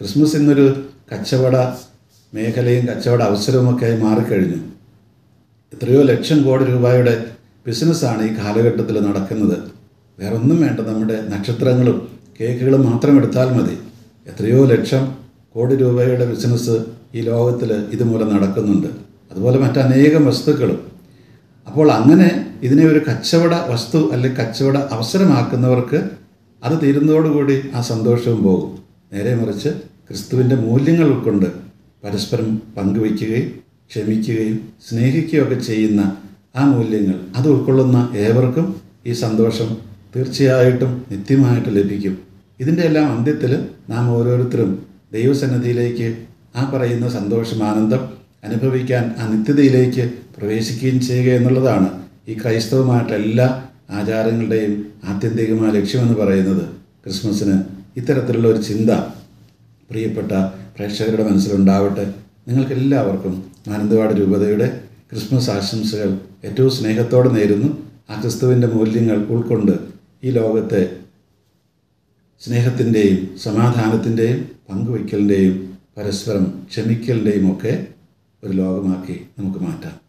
Christmas ഇന്നൊരു കച്ചവട മേഖലയും കച്ചവട അവസരവുമൊക്കെ ആയി മാറിക്കഴിഞ്ഞു. എത്രയോ ലക്ഷം കോടി രൂപയുടെ ബിസിനസ്സാണ് ഈ കാലഘട്ടത്തിൽ നടക്കുന്നത്. വേറെ ഒന്നും വേണ്ട നമ്മുടെ നക്ഷത്രങ്ങളും കേക്കുകളും മാത്രം എടുത്താൽ മതി. എത്രയോ ലക്ഷം കോടി രൂപയുടെ ബിസിനസ് ഈ ലോകത്തിൽ ഇതുമൂലം നടക്കുന്നുണ്ട്. അതുപോലെ മറ്റനേകം വസ്തുക്കളും. അപ്പോൾ അങ്ങനെ ഇതിനെ ഒരു കച്ചവട വസ്തു അല്ലെങ്കിൽ കച്ചവട അവസരമാക്കുന്നവർക്ക് അത് തീരുന്നതോടുകൂടി ആ സന്തോഷവും പോകും. നേരെ മറിച്ച് ക്രിസ്തുവിന്റെ മൂല്യങ്ങൾ ഉൾക്കൊണ്ട് പരസ്പരം പങ്കുവയ്ക്കുകയും ക്ഷമിക്കുകയും സ്നേഹിക്കുകയൊക്കെ ചെയ്യുന്ന ആ മൂല്യങ്ങൾ അത് ഉൾക്കൊള്ളുന്ന ഏവർക്കും ഈ സന്തോഷം തീർച്ചയായിട്ടും നിത്യമായിട്ട് ലഭിക്കും. ഇതിന്റെ എല്ലാം അന്ത്യത്തിൽ നാം ഓരോരുത്തരും ദൈവസന്നിധിയിലേക്ക് ആ പറയുന്ന സന്തോഷം ആനന്ദം അനുഭവിക്കാൻ ആ നിത്യതയിലേക്ക് പ്രവേശിക്കുകയും ചെയ്യുക എന്നുള്ളതാണ് ഈ ക്രൈസ്തവമായിട്ടുള്ള എല്ലാ ആചാരങ്ങളുടെയും ആത്യന്തികമായ ലക്ഷ്യമെന്ന് പറയുന്നത്. ക്രിസ്മസിന് ഇത്തരത്തിലുള്ള ഒരു ചിന്ത പ്രിയപ്പെട്ട പ്രേക്ഷകരുടെ മനസ്സിലുണ്ടാവട്ടെ. നിങ്ങൾക്കെല്ലാവർക്കും മാനന്തവാട് രൂപതയുടെ ക്രിസ്മസ് ആശംസകൾ ഏറ്റവും സ്നേഹത്തോടെ നേരുന്നു. ആ ക്രിസ്തുവിന്റെ മൂല്യങ്ങൾ ഉൾക്കൊണ്ട് ഈ ലോകത്തെ സ്നേഹത്തിന്റെയും സമാധാനത്തിന്റെയും പങ്കുവയ്ക്കലിന്റെയും പരസ്പരം ക്ഷമിക്കലിന്റെയും ഒക്കെ ഒരു ലോകമാക്കി നമുക്ക് മാറ്റാം.